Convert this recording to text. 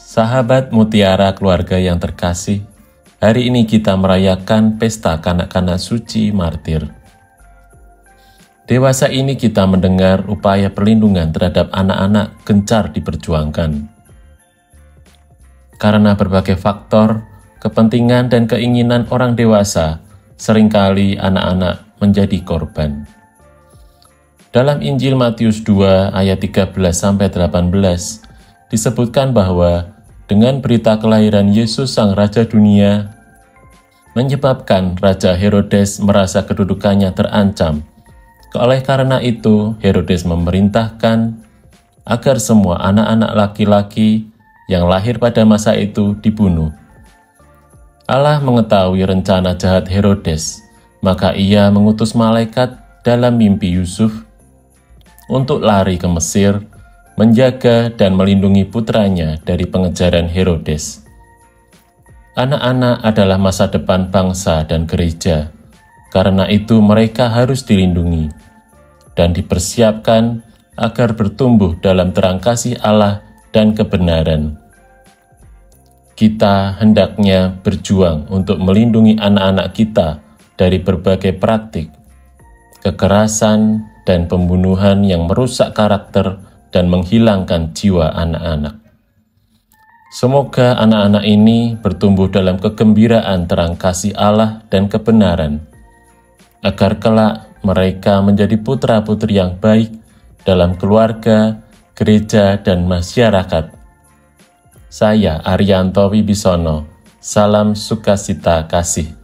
Sahabat mutiara keluarga yang terkasih, hari ini kita merayakan pesta kanak-kanak suci martir. Dewasa ini kita mendengar upaya perlindungan terhadap anak-anak gencar diperjuangkan. Karena berbagai faktor, kepentingan dan keinginan orang dewasa, sering kali anak-anak menjadi korban. Dalam Injil Matius 2 ayat 13 sampai 18 disebutkan bahwa dengan berita kelahiran Yesus sang raja dunia menyebabkan Raja Herodes merasa kedudukannya terancam. Oleh karena itu, Herodes memerintahkan agar semua anak-anak laki-laki yang lahir pada masa itu dibunuh. Allah mengetahui rencana jahat Herodes, maka ia mengutus malaikat dalam mimpi Yusuf untuk lari ke Mesir, menjaga dan melindungi putranya dari pengejaran Herodes. Anak-anak adalah masa depan bangsa dan gereja, karena itu mereka harus dilindungi dan dipersiapkan agar bertumbuh dalam terang kasih Allah dan kebenaran. Kita hendaknya berjuang untuk melindungi anak-anak kita dari berbagai praktik, kekerasan, dan pembunuhan yang merusak karakter dan menghilangkan jiwa anak-anak. Semoga anak-anak ini bertumbuh dalam kegembiraan terang kasih Allah dan kebenaran, agar kelak mereka menjadi putra-putri yang baik dalam keluarga, gereja, dan masyarakat. Saya Arianto Wibisono, salam sukacita kasih.